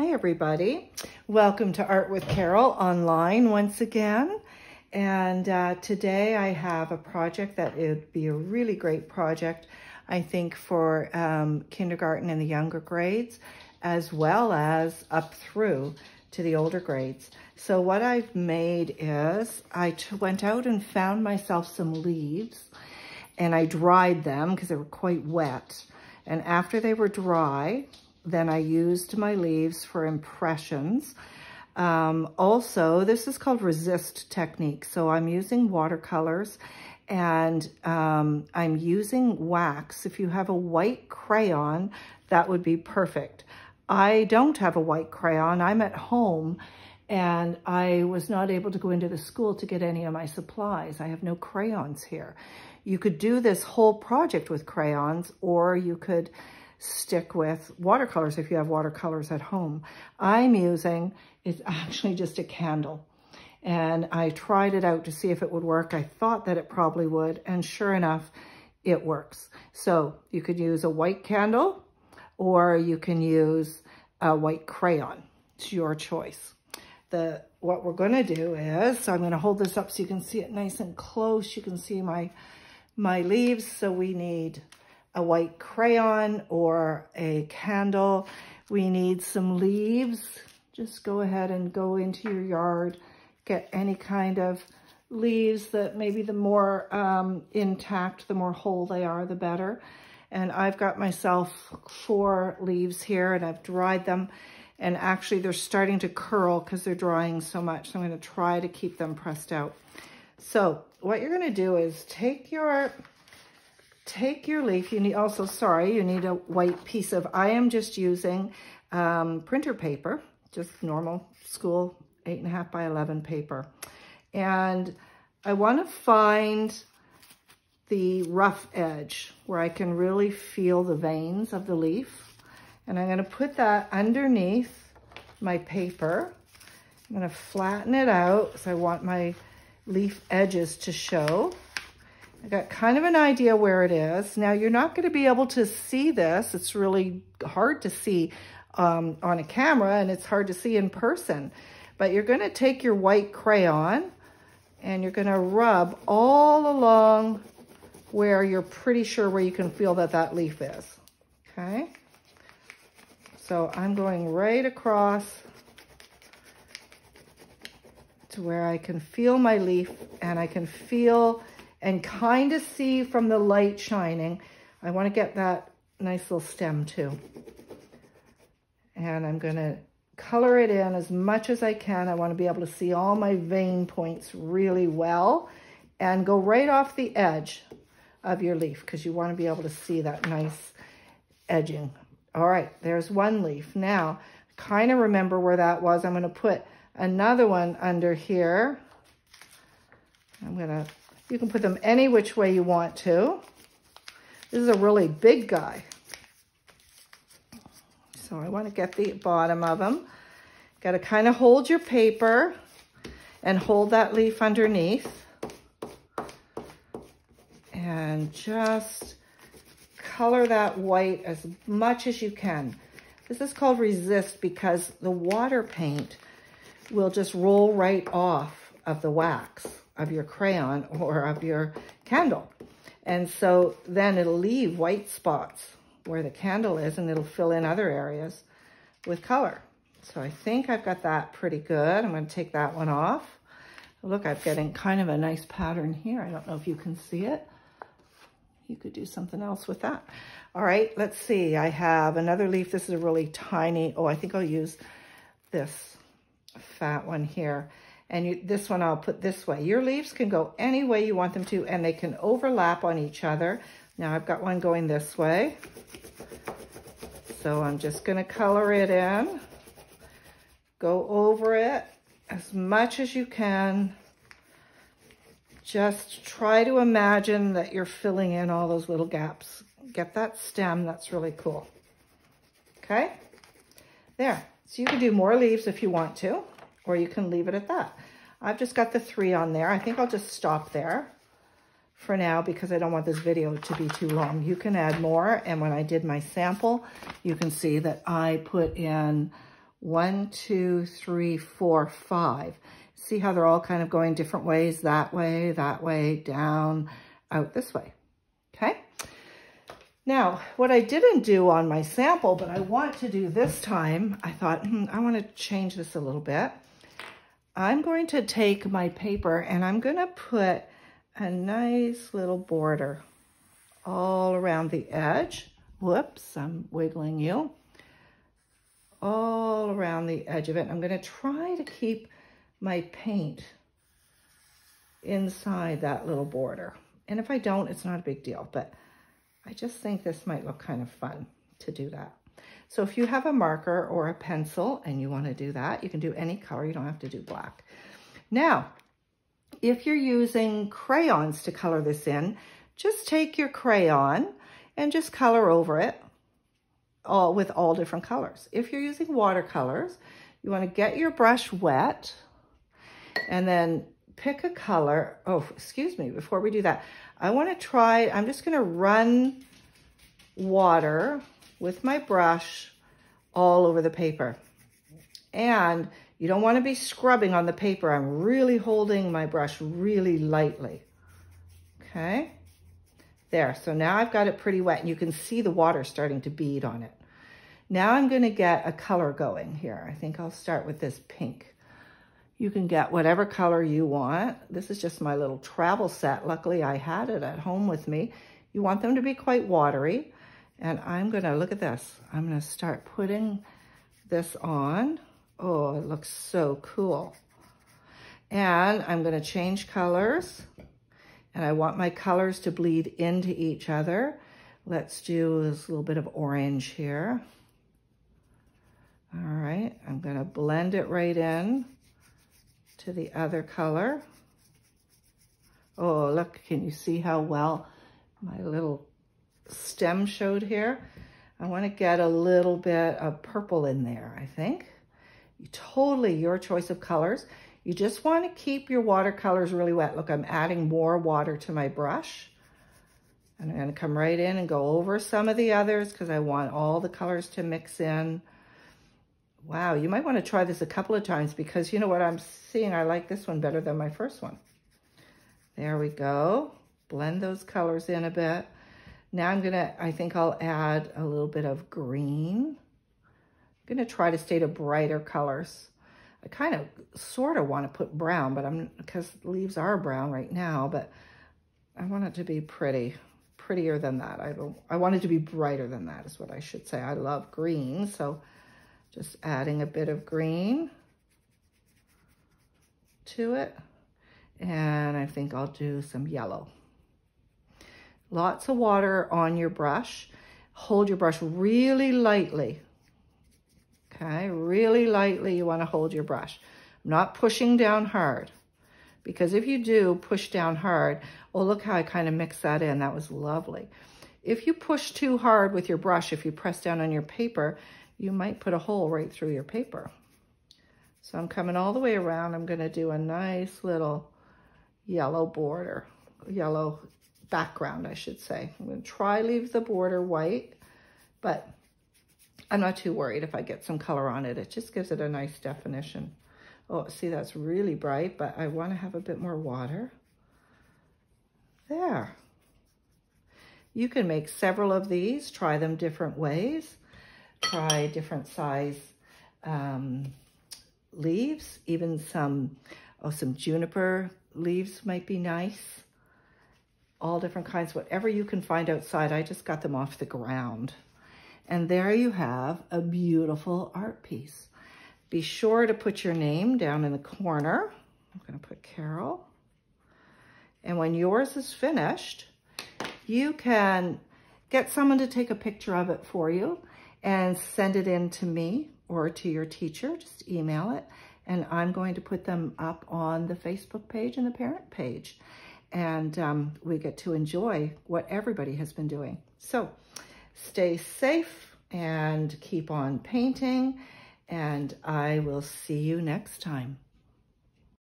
Hi everybody. Welcome to Art with Carol online once again. And uh, today I have a project that would be a really great project, I think, for um, kindergarten and the younger grades, as well as up through to the older grades. So what I've made is I went out and found myself some leaves and I dried them because they were quite wet. And after they were dry, then I used my leaves for impressions. Um, also, this is called resist technique. So I'm using watercolors and um, I'm using wax. If you have a white crayon, that would be perfect. I don't have a white crayon. I'm at home and I was not able to go into the school to get any of my supplies. I have no crayons here. You could do this whole project with crayons or you could stick with watercolors if you have watercolors at home. I'm using, it's actually just a candle. And I tried it out to see if it would work. I thought that it probably would. And sure enough, it works. So you could use a white candle or you can use a white crayon. It's your choice. The What we're going to do is, so I'm going to hold this up so you can see it nice and close. You can see my, my leaves. So we need a white crayon or a candle. We need some leaves. Just go ahead and go into your yard, get any kind of leaves that maybe the more um, intact, the more whole they are, the better. And I've got myself four leaves here and I've dried them. And actually they're starting to curl because they're drying so much. So I'm going to try to keep them pressed out. So what you're going to do is take your take your leaf. You need also, sorry, you need a white piece of, I am just using um, printer paper, just normal school eight and a half by 11 paper. And I want to find the rough edge where I can really feel the veins of the leaf. And I'm going to put that underneath my paper. I'm going to flatten it out so I want my leaf edges to show. I got kind of an idea where it is. Now, you're not going to be able to see this. It's really hard to see um, on a camera, and it's hard to see in person. But you're going to take your white crayon, and you're going to rub all along where you're pretty sure where you can feel that that leaf is. Okay? So I'm going right across to where I can feel my leaf, and I can feel and kind of see from the light shining. I want to get that nice little stem too. And I'm going to color it in as much as I can. I want to be able to see all my vein points really well and go right off the edge of your leaf because you want to be able to see that nice edging. All right, there's one leaf. Now, kind of remember where that was. I'm going to put another one under here. I'm going to you can put them any which way you want to. This is a really big guy. So I want to get the bottom of them. Got to kind of hold your paper and hold that leaf underneath. And just color that white as much as you can. This is called resist because the water paint will just roll right off of the wax of your crayon or of your candle. And so then it'll leave white spots where the candle is and it'll fill in other areas with color. So I think I've got that pretty good. I'm going to take that one off. Look, I'm getting kind of a nice pattern here. I don't know if you can see it. You could do something else with that. All right, let's see. I have another leaf. This is a really tiny, oh, I think I'll use this fat one here. And you, this one I'll put this way. Your leaves can go any way you want them to, and they can overlap on each other. Now I've got one going this way. So I'm just gonna color it in. Go over it as much as you can. Just try to imagine that you're filling in all those little gaps. Get that stem, that's really cool. Okay? There. So you can do more leaves if you want to or you can leave it at that. I've just got the three on there. I think I'll just stop there for now because I don't want this video to be too long. You can add more, and when I did my sample, you can see that I put in One, two, three, four, five. See how they're all kind of going different ways, that way, that way, down, out this way, okay? Now, what I didn't do on my sample, but I want to do this time, I thought, hmm, I want to change this a little bit. I'm going to take my paper and I'm going to put a nice little border all around the edge. Whoops, I'm wiggling you. All around the edge of it. I'm going to try to keep my paint inside that little border. And if I don't, it's not a big deal, but I just think this might look kind of fun to do that. So if you have a marker or a pencil and you want to do that, you can do any color. You don't have to do black. Now, if you're using crayons to color this in, just take your crayon and just color over it all with all different colors. If you're using watercolors, you want to get your brush wet and then pick a color. Oh, excuse me, before we do that, I want to try, I'm just going to run water with my brush all over the paper. And you don't want to be scrubbing on the paper. I'm really holding my brush really lightly. Okay. There. So now I've got it pretty wet and you can see the water starting to bead on it. Now I'm going to get a color going here. I think I'll start with this pink. You can get whatever color you want. This is just my little travel set. Luckily, I had it at home with me. You want them to be quite watery. And I'm gonna, look at this. I'm gonna start putting this on. Oh, it looks so cool. And I'm gonna change colors. And I want my colors to bleed into each other. Let's do this little bit of orange here. All right, I'm gonna blend it right in to the other color. Oh, look, can you see how well my little stem showed here. I want to get a little bit of purple in there, I think. Totally your choice of colors. You just want to keep your watercolors really wet. Look, I'm adding more water to my brush. And I'm going to come right in and go over some of the others because I want all the colors to mix in. Wow, you might want to try this a couple of times because you know what I'm seeing? I like this one better than my first one. There we go. Blend those colors in a bit. Now I'm gonna, I think I'll add a little bit of green. I'm gonna try to stay to brighter colors. I kind of sort of want to put brown, but I'm, because leaves are brown right now, but I want it to be pretty, prettier than that. I don't, I want it to be brighter than that is what I should say. I love green, so just adding a bit of green to it. And I think I'll do some yellow. Lots of water on your brush. Hold your brush really lightly. Okay, really lightly you want to hold your brush. not pushing down hard. Because if you do push down hard, oh, look how I kind of mixed that in. That was lovely. If you push too hard with your brush, if you press down on your paper, you might put a hole right through your paper. So I'm coming all the way around. I'm going to do a nice little yellow border, yellow background, I should say. I'm to try leave the border white, but I'm not too worried if I get some color on it. It just gives it a nice definition. Oh, see, that's really bright, but I want to have a bit more water. There. You can make several of these, try them different ways, try different size um, leaves, even some, oh, some juniper leaves might be nice all different kinds, whatever you can find outside. I just got them off the ground. And there you have a beautiful art piece. Be sure to put your name down in the corner. I'm gonna put Carol. And when yours is finished, you can get someone to take a picture of it for you and send it in to me or to your teacher, just email it. And I'm going to put them up on the Facebook page and the parent page and um, we get to enjoy what everybody has been doing. So stay safe and keep on painting and I will see you next time.